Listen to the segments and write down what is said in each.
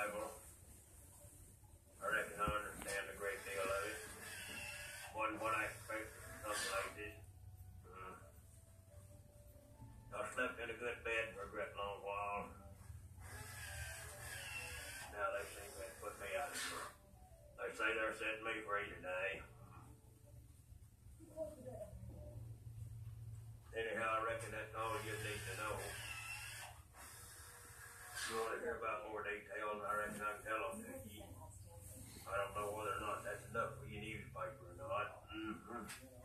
Bible. I reckon I understand a great deal of it. Wasn't what I expect something like this. Uh, I slept in a good bed Yeah.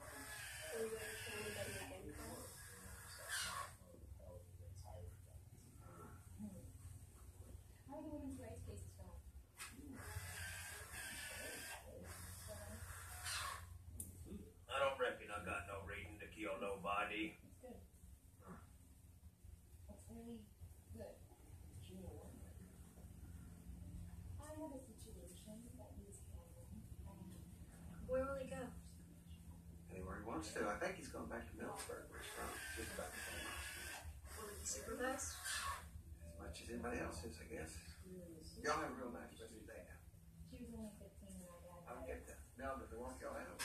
wants to. I think he's going back to Millsburg, where he's from. Just about the same. Supervised? As much as anybody else is, I guess. Y'all have real nice day now. She was only 15 when I got I don't get that. Now, that the work y'all out?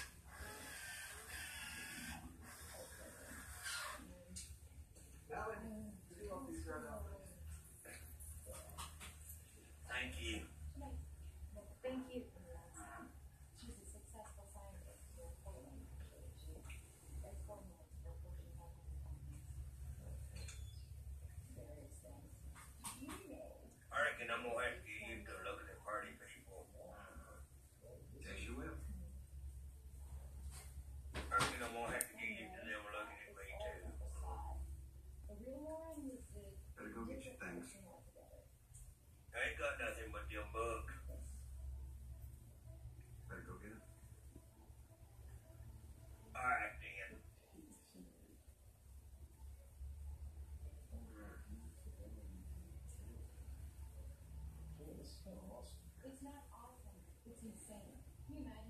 Can you?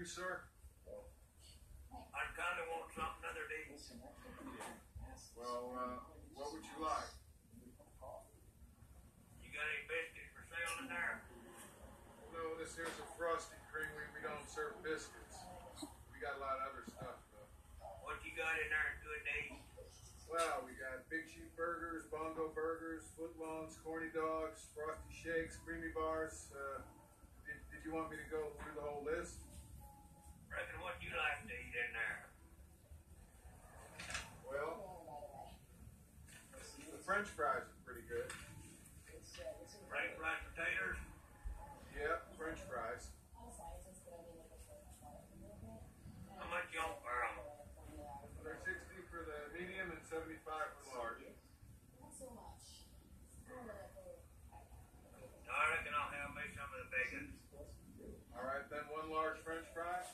You, sir? I kinda want something other day. Well, uh, what would you like? You got any biscuits for sale in there? No, this here's a frosty cream. We, we don't serve biscuits. We got a lot of other stuff, though. What you got in there good day? Well, we got Big Sheep Burgers, Bongo Burgers, Footlongs, Corny Dogs, Frosty Shakes, Creamy Bars. Uh, did, did you want me to go through the whole list? Reckon what you like to eat in there? Well, the French fries are pretty good. Frank fried potatoes? Yep, French fries. How much you want for 'em? They're 60 for the medium and 75 for the large. Not so much. I reckon I'll have me some of the bacon. All right, then one large French fry.